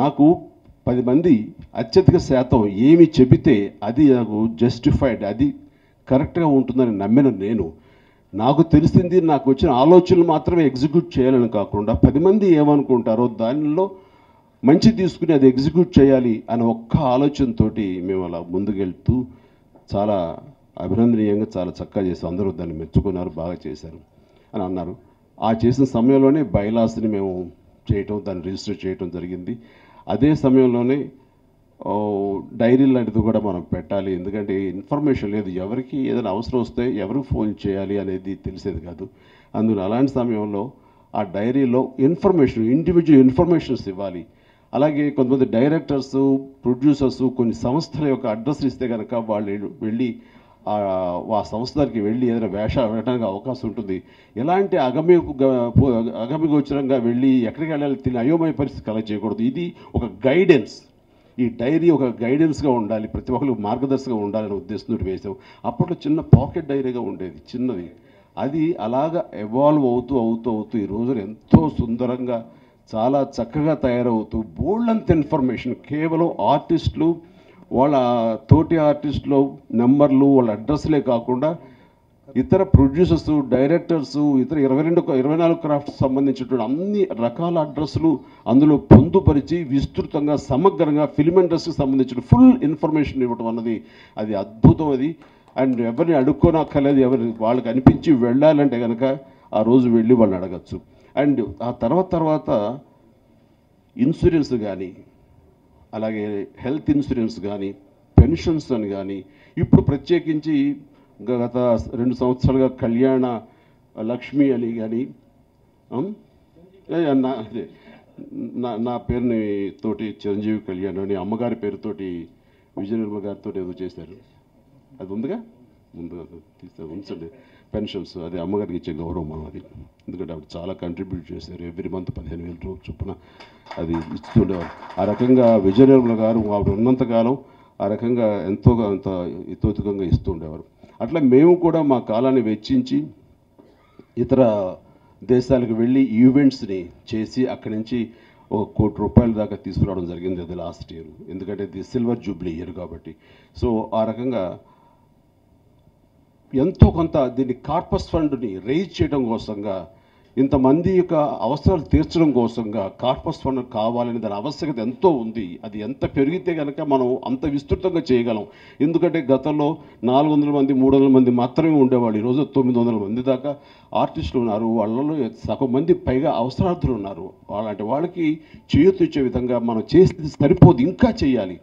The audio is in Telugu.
నాకు పది మంది అత్యధిక శాతం ఏమి చెబితే అది నాకు జస్టిఫైడ్ అది కరెక్ట్గా ఉంటుందని నమ్మిన నేను నాకు తెలిసింది నాకు వచ్చిన ఆలోచనలు మాత్రమే ఎగ్జిక్యూట్ చేయాలని కాకుండా పది మంది ఏమనుకుంటారో దానిలో మంచి తీసుకుని అది ఎగ్జిక్యూట్ చేయాలి అనే ఒక్క ఆలోచనతోటి మేము అలా ముందుకెళ్తూ చాలా అభినందనీయంగా చాలా చక్కగా చేసాం అందరూ దాన్ని మెచ్చుకున్నారు బాగా చేశారు అని అన్నారు. ఆ చేసిన సమయంలోనే బైలాస్ని మేము చేయటం దాన్ని రిజిస్టర్ చేయటం జరిగింది. అదే సమయంలోనే డైరీ లాంటిది కూడా మనం పెట్టాలి. ఎందుకంటే ఇన్ఫర్మేషన్ లేదు. ఎవరికి ఏదైనా అవసరం వస్తే ఎవరికి ఫోన్ చేయాలి అనేది తెలిసేది కాదు. అందులో అలాంటి సమయంలో ఆ డైరీలో ఇన్ఫర్మేషన్ ఇండివిజువల్ ఇన్ఫర్మేషన్స్ ఇవ్వాలి. అలాగే కొంతమంది డైరెక్టర్స్ ప్రొడ్యూసర్స్ కొన్ని సంస్థల యొక్క అడ్రస్ ఇస్తే కనుక వాళ్ళు వెళ్ళి ఆ సంస్థలకి వెళ్ళి ఏదైనా వేషాలు వేయడానికి అవకాశం ఉంటుంది. ఎలాంటి అగమ్య అగమ్యగోచరంగా వెళ్ళి ఎక్కడికి వెళ్ళాలి తిని అయోమయ పరిస్థితి కలెక్ట్ చేయకూడదు. ఇది ఒక గైడెన్స్. ఈ డైరీ ఒక గైడెన్స్గా ఉండాలి. ప్రతి ఒక్కరు మార్గదర్శకంగా ఉండాలనే ఉద్దేశంతో వేసాం అప్పట్లో చిన్న పాకెట్ డైరీగా ఉండేది చిన్నది. అది అలాగా ఎవాల్వ్ అవుతూ అవుతూ అవుతూ ఈ రోజున ఎంతో సుందరంగా చాలా చక్కగా తయారవుతూ బోల్డంత ఇన్ఫర్మేషన్. కేవలం ఆర్టిస్టులు వాళ్ళ తోటి ఆర్టిస్టులు నెంబర్లు వాళ్ళ అడ్రస్లే కాకుండా ఇతర ప్రొడ్యూసర్స్ డైరెక్టర్స్ ఇతర ఇరవై రెండు ఇరవై నాలుగు క్రాఫ్ట్స్ సంబంధించినటువంటి అన్ని రకాల అడ్రస్లు అందులో పొందుపరిచి విస్తృతంగా సమగ్రంగా ఫిల్మ్ ఇండస్ట్రీకి సంబంధించిన ఫుల్ ఇన్ఫర్మేషన్ ఇవ్వడం అన్నది అది అద్భుతం అది. అండ్ ఎవరిని అడుక్కోనక్కర్లేదు ఎవరి వాళ్ళకి అనిపించి వెళ్ళాలంటే కనుక ఆ రోజు వెళ్ళి వాళ్ళని అడగచ్చు. అండ్ ఆ తర్వాత తర్వాత ఇన్సూరెన్స్ కానీ అలాగే హెల్త్ ఇన్సూరెన్స్ కానీ పెన్షన్స్ అని కానీ ఇప్పుడు ప్రత్యేకించి గత రెండు సంవత్సరాలుగా కళ్యాణ లక్ష్మి అని కానీ నా నా నా పేరుని తోటి చిరంజీవి కళ్యాణ్ అని అమ్మగారి పేరుతోటి విజయనిర్మ గారితో ఏదో చేశారు. అది ఉందిగా? ముందుగా తీస్తే ఉంచండి. పెన్షన్స్ అది అమ్మగారికి ఇచ్చే గౌరవం మనం అది. ఎందుకంటే ఆవిడ చాలా కంట్రిబ్యూట్ చేశారు. ఎవ్రీ మంత్ పదిహేను వేల రూపాయలు చొప్పున అది ఇస్తుండేవారు. ఆ రకంగా విజయనిర్మల గారు ఆవిడ ఉన్నంతకాలం ఆ రకంగా ఎంతో అంత ఇతోతికంగా ఇస్తుండేవారు. అట్లా మేము కూడా మా కాలాన్ని వెచ్చించి ఇతర దేశాలకు వెళ్ళి ఈవెంట్స్ని చేసి అక్కడి నుంచి ఒక కోటి రూపాయల దాకా తీసుకురావడం జరిగింది అది లాస్ట్ ఇయర్. ఎందుకంటే ఇది సిల్వర్ జూబ్లీ ఇయర్ కాబట్టి. సో ఆ రకంగా ఎంతో కొంత దీన్ని కార్పస్ ఫండ్ని రైజ్ చేయడం కోసంగా ఇంతమంది యొక్క అవసరాలు తీర్చడం కోసంగా కార్పస్ ఫండ్ కావాలని దాని ఆవశ్యకత ఎంతో ఉంది. అది ఎంత పెరిగితే కనుక మనం అంత విస్తృతంగా చేయగలం. ఎందుకంటే గతంలో నాలుగు వందల మంది మూడు వందల మంది మాత్రమే ఉండేవాళ్ళు. ఈరోజు తొమ్మిది వందల మంది దాకా ఆర్టిస్టులు ఉన్నారు. వాళ్ళలో సగం మంది పైగా అవసరార్థులు ఉన్నారు. అలాంటి వాళ్ళకి చేయూత ఇచ్చే విధంగా మనం చేసి సరిపోదు. ఇంకా చేయాలి.